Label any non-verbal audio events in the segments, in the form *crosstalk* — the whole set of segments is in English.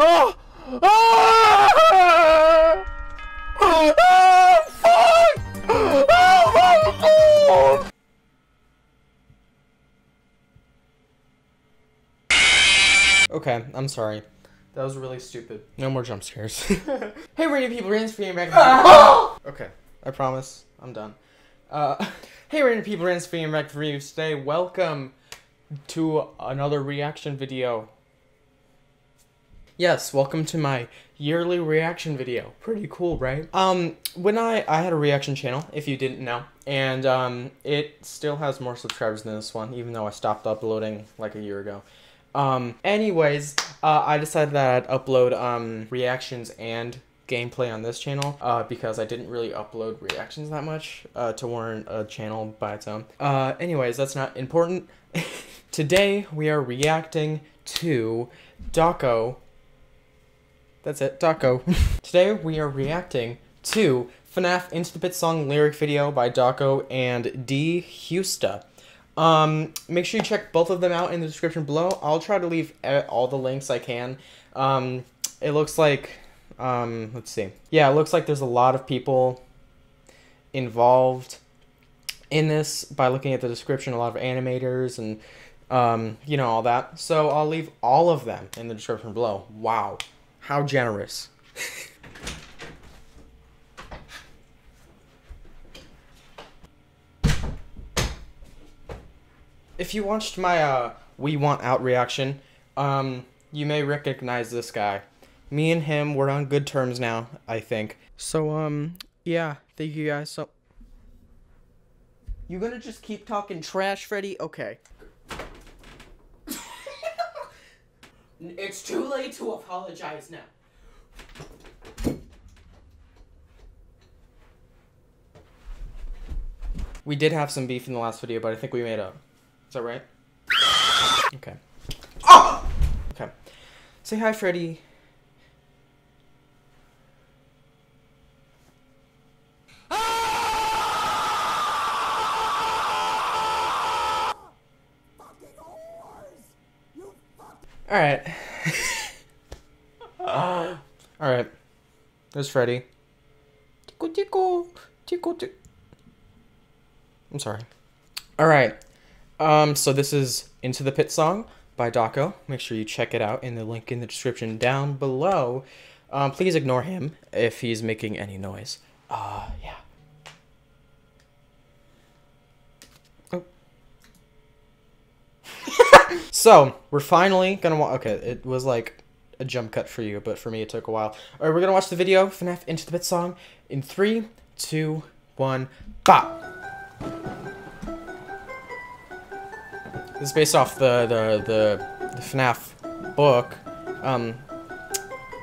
Oh! Oh! Oh, fuck! Oh, my God! Okay, I'm sorry. That was really stupid. No more jump scares. *laughs* hey, random people, random for back. *laughs* okay, I promise. I'm done. Uh, *laughs* hey, random people, random for back for you today. Welcome to another reaction video. Yes, welcome to my yearly reaction video. Pretty cool, right? Um, when I I had a reaction channel, if you didn't know, and um, it still has more subscribers than this one, even though I stopped uploading like a year ago. Um, anyways, uh, I decided that I'd upload um reactions and gameplay on this channel uh, because I didn't really upload reactions that much uh, to warrant a channel by its own. Uh, anyways, that's not important. *laughs* Today we are reacting to Dawko. That's it, Dawko. *laughs* Today we are reacting to FNAF Into the Pit song lyric video by Dawko and DHeusta. Um, make sure you check both of them out in the description below. I'll try to leave uh, all the links I can. Um, it looks like, um, let's see. Yeah, it looks like there's a lot of people involved in this by looking at the description. A lot of animators and, um, you know, all that. So I'll leave all of them in the description below. Wow. How generous. if you watched my uh, We Want Out reaction, um, you may recognize this guy. Me and him, we're on good terms now, I think. So, um, yeah, thank you guys so... You gonna just keep talking trash, Freddy? Okay. It's too late to apologize now. We did have some beef in the last video, but I think we made up. Is that right? *laughs* Okay. Oh! Okay. Say hi, Freddy. Alright. *laughs* Alright. There's Freddy. Tickle, tickle, tickle, tickle. I'm sorry. Alright. Um, so this is Into the Pit song by Dawko. Make sure you check it out in the link in the description down below. Um, please ignore him if he's making any noise. Uh, yeah. Oh. So, we're finally gonna watch. Okay, it was like a jump cut for you, but for me it took a while. Alright, we're gonna watch the video, FNAF Into the Pit song, in three, two, one, bop! This is based off the the the, the FNAF book. Um,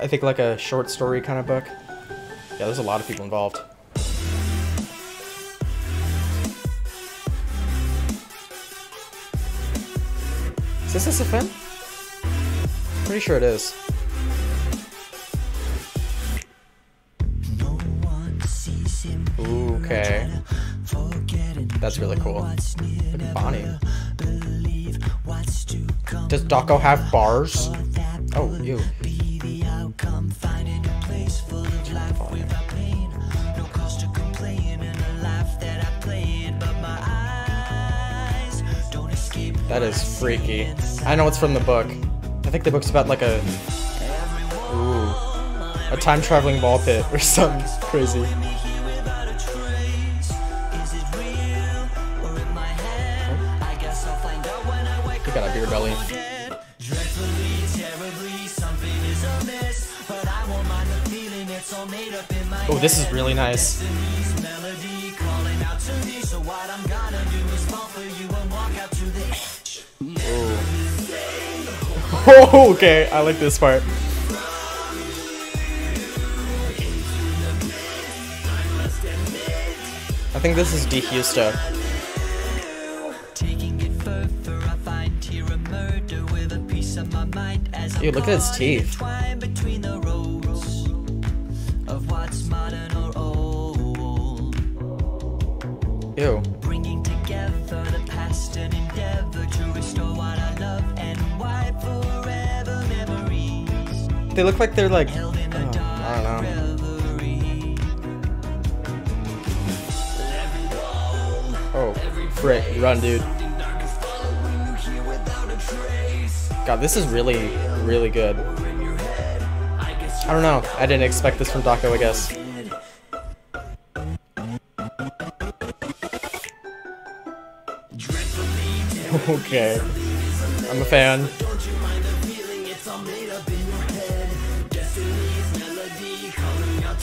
I think like a short story kind of book. Yeah, there's a lot of people involved. Is this SFM? Pretty sure it is. Ooh, okay. That's really cool. Look at Bonnie. Does Dawko have bars? Oh, you. That is freaky. I know it's from the book. I think the book's about like a... Ooh. A time-traveling ball pit or *laughs* something crazy. You got a beer belly. Oh, this is really nice. Oh, okay, I like this part. I think this is DHeusta. Dude, look at his teeth. Ew. They look like they're like, oh, I don't know. Oh, frick, run, dude. God, this is really, really good. I don't know. I didn't expect this from Dawko, I guess. *laughs* okay. I'm a fan.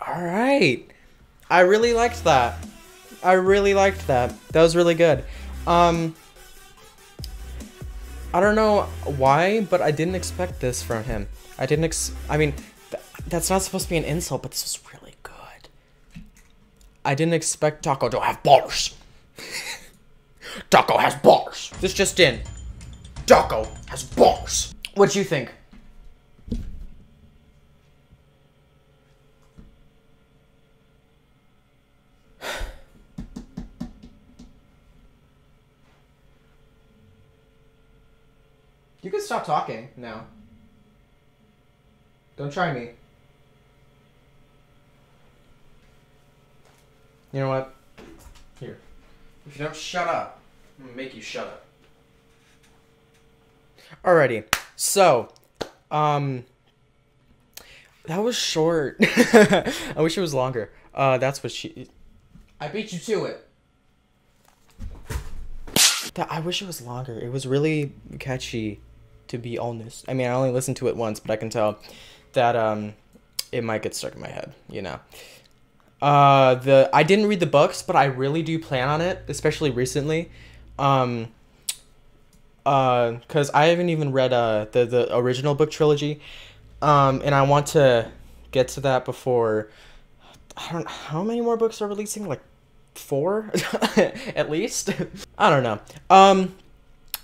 Alright. I really liked that. I really liked that. That was really good. Um, I don't know why, but I didn't expect this from him. I didn't ex- I mean, th that's not supposed to be an insult, but this was really good. I didn't expect Dawko to have bars. *laughs* Dawko has bars. This just in. Dawko has bars. What do you think? You can stop talking now. Don't try me. You know what? Here. If you don't shut up, I'm gonna make you shut up. Alrighty. So, um that was short. *laughs* I wish it was longer. Uh that's what she I beat you to it. That I wish it was longer. It was really catchy to be honest. I mean, I only listened to it once, but I can tell that um, it might get stuck in my head. You know. Uh, the I didn't read the books, but I really do plan on it, especially recently. Um, uh, cause I haven't even read uh the the original book trilogy, um, and I want to get to that before. I don't how many more books are releasing like four *laughs* at least *laughs* i don't know um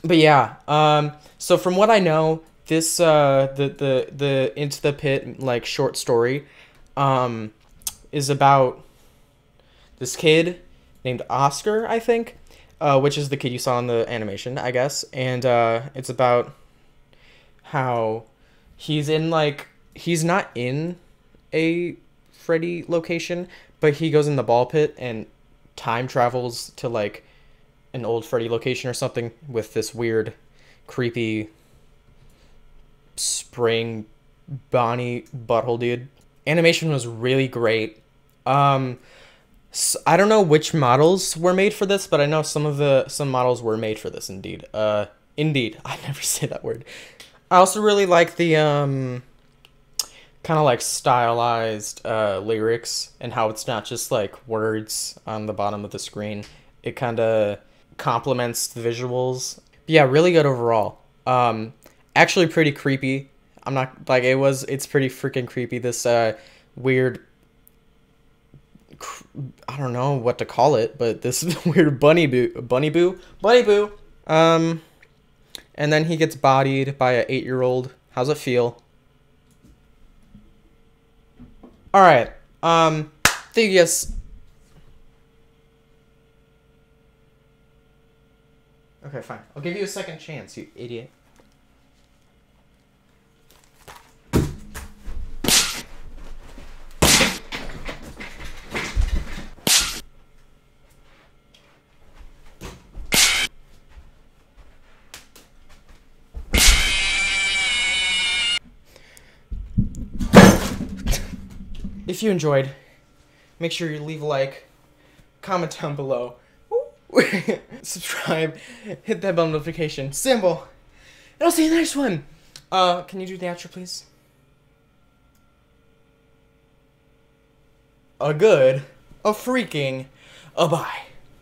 but yeah um so from what I know, this uh the the the into the pit like short story um is about this kid named Oscar, I think, uh, which is the kid you saw in the animation, I guess, and uh, it's about how he's in like he's not in a Freddy location, but he goes in the ball pit and time travels to like an old Freddy location or something with this weird creepy spring Bonnie butthole dude. Animation was really great. Um, so I don't know which models were made for this, but I know some of the some models were made for this. Indeed, uh, indeed. *laughs* I never say that word. I also really like the um, kind of like stylized uh, lyrics and how it's not just like words on the bottom of the screen. It kind of complements the visuals yeah, really good overall. Um, actually pretty creepy. I'm not like it was. It's pretty freaking creepy. This uh, weird. I don't know what to call it, but this *laughs* weird bunny boo, bunny boo, bunny boo. Um, and then he gets bodied by an eight-year-old. How's it feel? All right. Um, think Okay, fine. I'll give you a second chance, you idiot. If you enjoyed, make sure you leave a like, comment down below, *laughs* subscribe, hit that bell notification symbol, and I'll see you in the next one. Uh, can you do the outro, please? A good, a freaking, a bye.